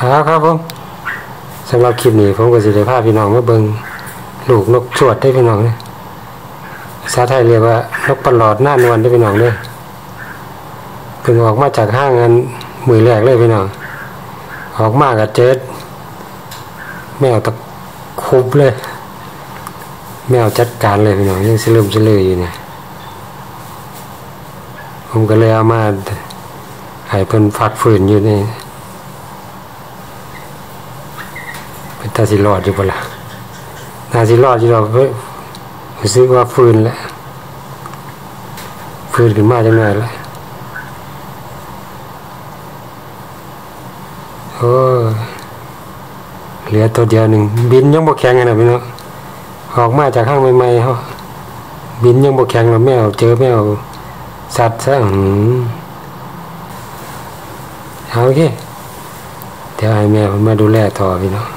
ครับครับผมสำหรับคลิปนี้ผมก็สิได้พาพี่น้องมาเบิ่งลูกนกชวดได้พี่น้องเนี่ยภาษาไทยเรียกว่านกประหลอดหน้านวลได้พี่น้องเด้อเพิ่งออกมาจากห้างอันมือแรกเลยพี่น้องออกมากับเจ็ดแมวตะคุบเลย แมวจัดการเลยพี่น้องยังสลืมสลืออยู่เนี่ยผมก็เลยเอามาให้เพิ่นฟักฝืนอยู่นี่ เป็นตาสิรอดอยู่ปล่ะตาสิรอดอยู่เราเพิ่นรู้สึกว่าฝืนแหละฝืนขึ้นมาจังหน่อยละโอ้เหลือตัวเดียวหนึ่งบินยังบ่แข็งกันะพี่น้องออกมาจากข้างใหม่ๆเขาบินยังบ่แข็งแล้วแมวเจอแมวสัตว์ซะอืมเอาโอเคเดี๋ยวให้แม่ผมมาดูแลต่อพี่น้อง